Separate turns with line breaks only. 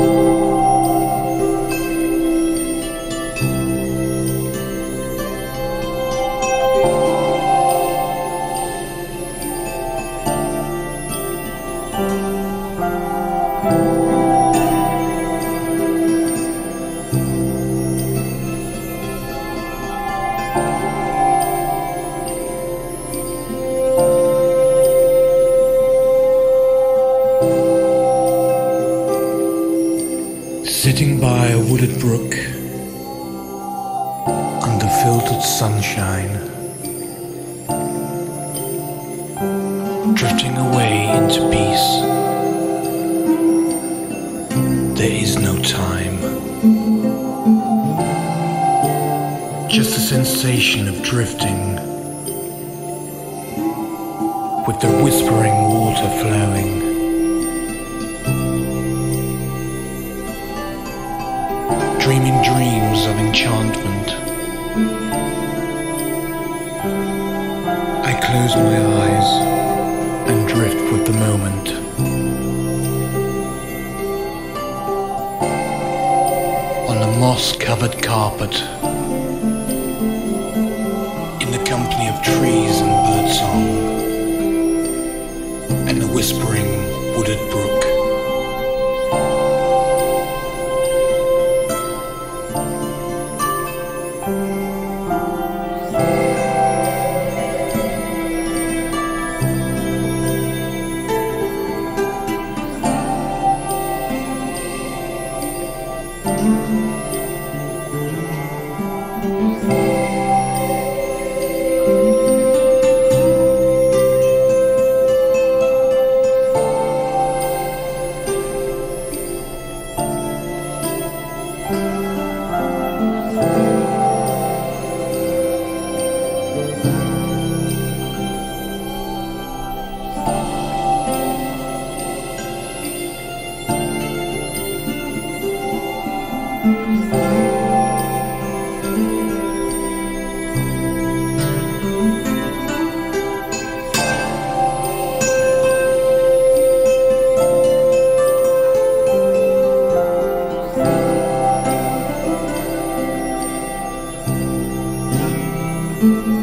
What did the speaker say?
Ooh. Sitting by a wooded brook under filtered sunshine, drifting away into peace. There is no time, just a sensation of drifting with the whispering water flowing. Dreaming dreams of enchantment. I close my eyes and drift with the moment. On the moss covered carpet, in the company of trees and birdsong, and the whispering wooded brook.
Thank